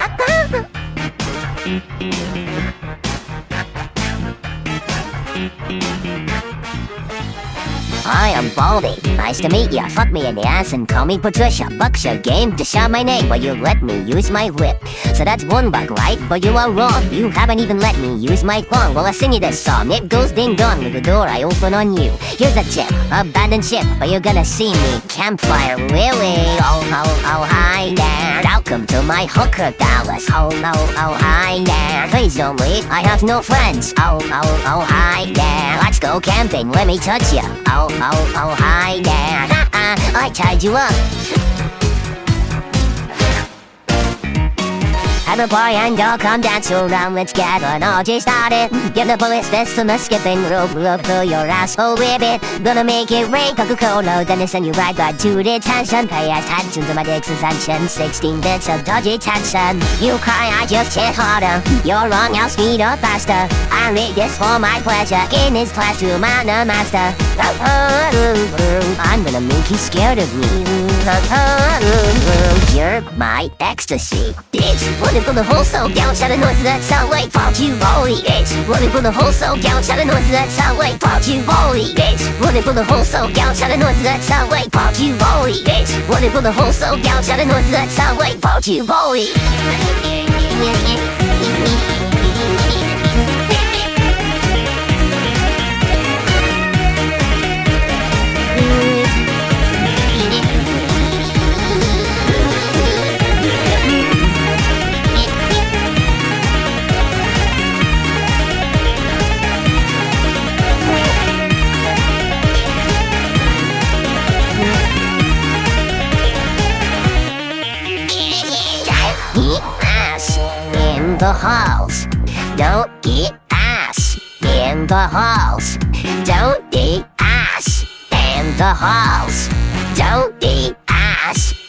Acorda! Hi, I'm Baldi. Nice to meet ya. Fuck me in the ass and call me Patricia. Bucks your game to shout my name, but you let me use my whip. So that's one bug, right? But you are wrong. You haven't even let me use my thong. Well, I sing you this song. It goes ding dong with the door I open on you. Here's a tip, abandoned ship, but you're gonna see me. Campfire, really? Oh, oh, oh, hi there. Welcome to my hooker Dallas. Oh, oh, oh, hi there. Please don't leave. I have no friends. Oh, oh, oh, hi there. Let's go camping. Let me touch you. Oh, oh, oh, hi there. Uh-uh. I tied you up. Have a party and y'all come dance around, let's get an orgy started. Give the police this to the skipping rope, rope to your asshole ribbit Gonna make it rain, Coca-Cola, then they send you right back to detention. Pay attention to my dick's ascension, 16 bits of dodgy tension. You cry, I just hit harder. You're wrong, I'll speed up faster. I read this for my pleasure. In this classroom, I'm the master. I'm gonna make you scared of me. You're my ecstasy Bitch, running from the whole soul down, shout a noise that sound like fuck you, holy bitch. Running from the whole soul down, shout a noise that sound like fuck you, holy bitch. Running from the whole soul down, shout a noise that sound like fuck you, holy bitch. Running from the whole soul down, shout a noise that sound like fuck you, holy. Get ass in the halls. Don't get ass in the halls. Don't get ass in the halls. Don't get ass.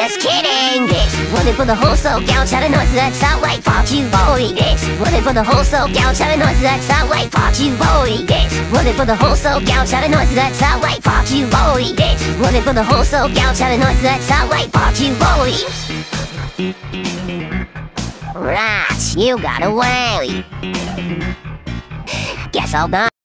Just kidding, bitch. Running for the whole soul, gal, shout a noise that sound like fuck you, boy, bitch. Running for the whole soul, gal, shout a noise that sound like fuck you, boy, bitch. Running for the whole soul, gal, shout a noise that sound like fuck you, boy, bitch. Running for the whole gal, a noise that sound like fuck you, boy. Right, you got away. Guess I'll die.